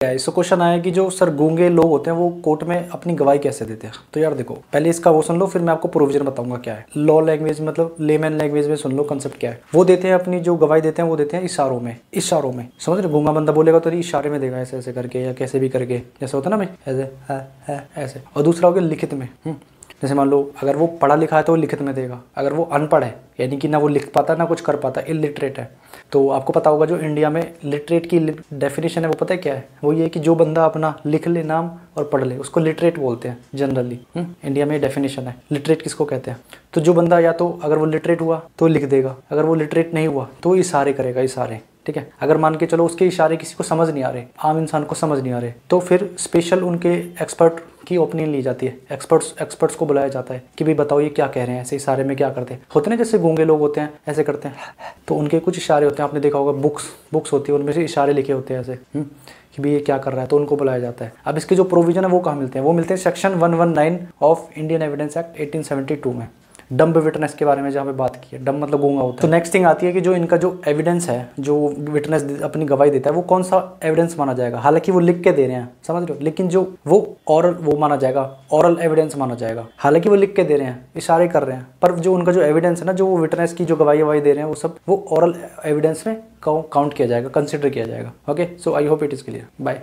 So question आया कि जो सर गूँगे लोग होते हैं वो कोर्ट में अपनी गवाही कैसे देते हैं? तो यार देखो पहले इसका वो सुन लो फिर मैं आपको प्रोविज़न बताऊँगा क्या है। लॉ लैंग्वेज मतलब लेमैन लैंग्वेज में सुन लो कंसेप्ट क्या है। वो देते हैं अपनी जो गवाही देते हैं वो देते हैं इशारों में इशारों में। समझ रहे गूँगा बंदा बोलेगा तो इशारे में देगा ऐसे ऐसे करके या कैसे भी करके। जैसे होता ना मैं ऐसे है, है, ऐसे। और दूसरा हो गया लिखित में हम्म। जैसे मान लो, अगर वो पढ़ा लिखा है तो वो लिखित में देगा। अगर वो अनपढ़ है, यानी कि ना वो लिख पाता, ना कुछ कर पाता इलिटरेट है। तो आपको पता होगा जो इंडिया में लिटरेट की डेफिनेशन है, वो पता है क्या है? वो ये कि जो बंदा अपना लिख ले नाम और पढ़ ले, उसको लिटरेट बोलते हैं जनरली इंडिया में ये डेफिनेशन है। लिटरेट किसको कहते हैं? तो जो बंदा या तो अगर वो लिटरेट हुआ तो लिख देगा। अगर वो लिटरेट नहीं हुआ तो इशारे करेगा इशारे ठीक है? अगर मान के चलो उसके इशारे किसी को समझ नहीं आ रहे आम इंसान को समझ नहीं आ रहे तो फिर स्पेशल उनके एक्सपर्ट की ओपिनियन ली जाती है। एक्सपर्ट्स एक्सपर्ट्स को बुलाया जाता है कि भाई बताओ ये क्या कह रहे हैं ऐसे इशारे में क्या करते हैं। होते ना जैसे गूँगे लोग होते हैं ऐसे करते हैं। तो उनके कुछ इशारे होते हैं आपने देखा होगा बुक्स बुक्स होती है उनमें से इशारे लिखे होते हैं ऐसे हम्म, कि भाई ये क्या कर रहा है तो उनको बुलाया जाता है। अब इसके जो प्रोविज़न है वो कहाँ मिलते हैं? वो मिलते हैं section 119 of Indian evidence act 1872 में। डम्ब विटनेस के बारे में जहाँ पे बात की है। डम्ब मतलब गूँगा होता है। तो नेक्स्ट थिंग आती है कि जो इनका जो एविडेंस है जो विटनेस अपनी गवाही देता है वो कौन सा एविडेंस माना जाएगा? हालाँकि वो लिख के दे रहे हैं समझ रहे हो? लेकिन जो वो औरल वो माना जाएगा औरल एविडेंस माना जाएगा। हालाँकि वो लिख के दे रहे हैं इशारे कर रहे हैं पर जो उनका जो एविडेंस है ना जो वो विटनेस की जो गवाही ववाही दे रहे हैं वो सब वो औरल एविडेंस में काउंट किया जाएगा कंसिडर किया जाएगा। Okay so I hope it is clear bye